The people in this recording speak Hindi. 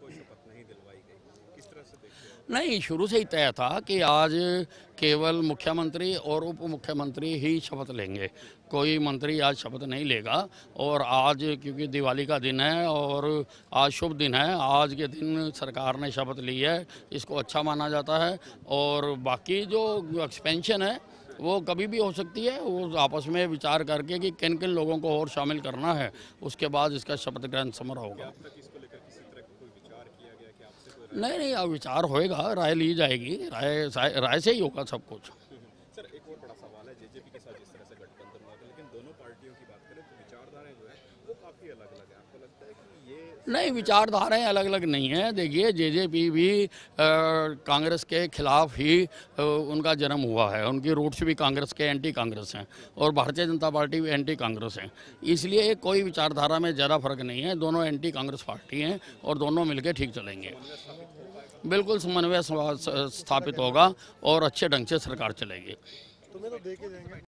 को शपथ नहीं दिलवाई गई? किस तरह से देखते हैं? नहीं शुरू से ही तय था कि आज केवल मुख्यमंत्री और उप मुख्यमंत्री ही शपथ लेंगे। कोई मंत्री आज शपथ नहीं लेगा और आज क्योंकि दिवाली का दिन है और आज शुभ दिन है आज के दिन सरकार ने शपथ ली है इसको अच्छा माना जाता है और बाकी जो एक्सपेंशन है वो कभी भी हो सकती है। वो आपस में विचार करके कि किन किन लोगों को और शामिल करना है उसके बाद इसका शपथ ग्रहण समारोह होगा अब तक इसको लेकर किसी तरह का कोई विचार किया गया कि आपसे कोई नहीं नहीं, अब विचार होएगा, राय ली जाएगी, राय राय से ही होगा सब कुछ सर एक और बड़ा सवाल है जेजेपी के साथ जिस तरह से गठबंधन हुआ था लेकिन दोनों पार्टियों की बात करें तो विचारधाराएँ जो है वो काफ़ी अलग अलग है। आपको लगता है कि ये नहीं विचारधाराएँ अलग अलग नहीं हैं। देखिए जेजेपी भी कांग्रेस के खिलाफ ही अ, उनका जन्म हुआ है। उनकी रूट्स भी कांग्रेस के एंटी कांग्रेस हैं और भारतीय जनता पार्टी भी एंटी कांग्रेस है। इसलिए कोई विचारधारा में ज़्यादा फ़र्क नहीं है। दोनों एंटी कांग्रेस पार्टी हैं और दोनों मिलकर ठीक चलेंगे। बिल्कुल समन्वय स्थापित होगा और अच्छे ढंग से सरकार चलेगी। तुम्हें तो जाएँगे।